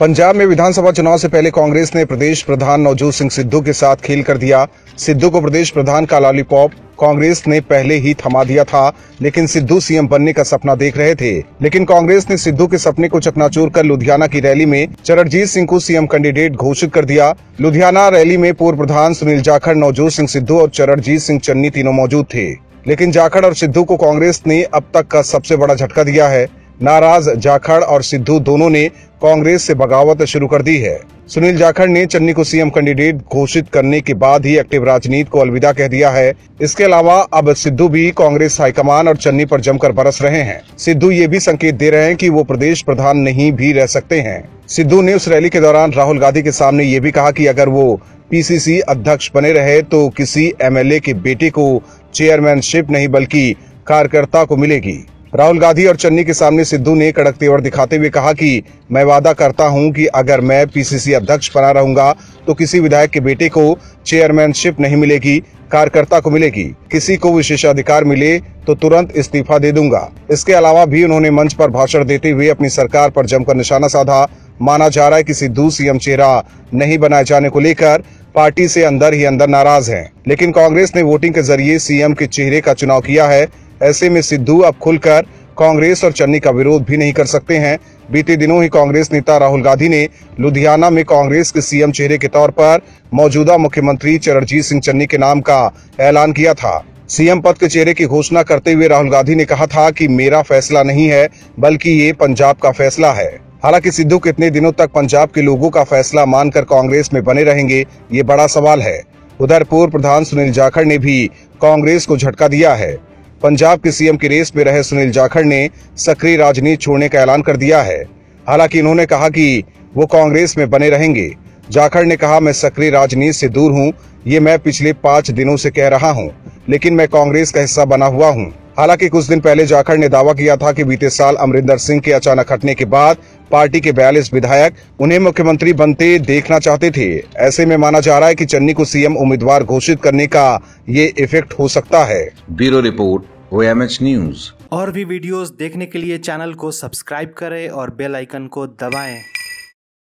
पंजाब में विधानसभा चुनाव से पहले कांग्रेस ने प्रदेश प्रधान नवजोत सिंह सिद्धू के साथ खेल कर दिया। सिद्धू को प्रदेश प्रधान का लॉलीपॉप। कांग्रेस ने पहले ही थमा दिया था, लेकिन सिद्धू सीएम बनने का सपना देख रहे थे। लेकिन कांग्रेस ने सिद्धू के सपने को चकनाचूर कर लुधियाना की रैली में चरणजीत सिंह को सीएम कैंडिडेट घोषित कर दिया। लुधियाना रैली में पूर्व प्रधान सुनील जाखड़, नवजोत सिंह सिद्धू और चरणजीत सिंह चन्नी तीनों मौजूद थे। लेकिन जाखड़ और सिद्धू को कांग्रेस ने अब तक का सबसे बड़ा झटका दिया है। नाराज़, जाखड़ और सिद्धू दोनों ने कांग्रेस से बगावत शुरू कर दी है। सुनील जाखड़ ने चन्नी को सीएम कैंडिडेट घोषित करने के बाद ही एक्टिव राजनीति को अलविदा कह दिया है। इसके अलावा अब सिद्धू भी कांग्रेस, हाईकमान और चन्नी पर जमकर बरस रहे हैं। सिद्धू ये भी संकेत दे रहे हैं कि वो प्रदेश प्रधान नहीं भी रह सकते हैं। सिद्धू ने उस रैली के दौरान राहुल गांधी के सामने ये भी कहा कि अगर वो पीसीसी अध्यक्ष बने रहे तो किसी एमएलए के बेटे को चेयरमैनशिप नहीं, बल्कि कार्यकर्ता को मिलेगी। राहुल गांधी और चन्नी के सामने सिद्धू ने कड़क तेवर दिखाते हुए कहा कि मैं वादा करता हूँ कि अगर मैं पीसीसी अध्यक्ष बना रहूँगा तो किसी विधायक के बेटे को चेयरमैनशिप नहीं मिलेगी, कार्यकर्ता को मिलेगी। किसी को विशेषाधिकार मिले तो तुरंत इस्तीफा दे दूँगा। इसके अलावा भी उन्होंने मंच पर भाषण देते हुए अपनी सरकार पर जमकर निशाना साधा। माना जा रहा है कि सिद्धू सीएम चेहरा नहीं बनाए जाने को लेकर पार्टी से अंदर ही अंदर नाराज़ हैं। लेकिन कांग्रेस ने वोटिंग के ज़रिए सीएम के चेहरे का चुनाव किया है। ऐसे में सिद्धू अब खुलकर कांग्रेस और चन्नी का विरोध भी नहीं कर सकते हैं। बीते दिनों ही कांग्रेस नेता राहुल गांधी ने लुधियाना में कांग्रेस के सीएम चेहरे के तौर पर मौजूदा मुख्यमंत्री चरणजीत सिंह चन्नी के नाम का ऐलान किया था। सीएम पद के चेहरे की घोषणा करते हुए राहुल गांधी ने कहा था कि मेरा फैसला नहीं है, बल्कि ये पंजाब का फैसला है। हालाँकि सिद्धू कितने दिनों तक पंजाब के लोगों का फैसला मानकर कांग्रेस में बने रहेंगे, ये बड़ा सवाल है। उधर पूर्व प्रधान सुनील जाखड़ ने भी कांग्रेस को झटका दिया है। पंजाब के सीएम की रेस में रहे सुनील जाखड़ ने सक्रिय राजनीति छोड़ने का ऐलान कर दिया है। हालाँकि उन्होंने कहा कि वो कांग्रेस में बने रहेंगे। जाखड़ ने कहा, मैं सक्रिय राजनीति से दूर हूँ। ये मैं पिछले पाँच दिनों से कह रहा हूँ, लेकिन मैं कांग्रेस का हिस्सा बना हुआ हूँ। हालाँकि कुछ दिन पहले जाखड़ ने दावा किया था कि बीते साल अमरिंदर सिंह के अचानक हटने के बाद पार्टी के बयालीस विधायक उन्हें मुख्यमंत्री बनते देखना चाहते थे। ऐसे में माना जा रहा है कि चन्नी को सीएम उम्मीदवार घोषित करने का ये इफ़ेक्ट हो सकता है। Bureau report. ओ न्यूज़ और भी वीडियोस देखने के लिए चैनल को सब्सक्राइब करें और बेल आइकन को दबाएँ।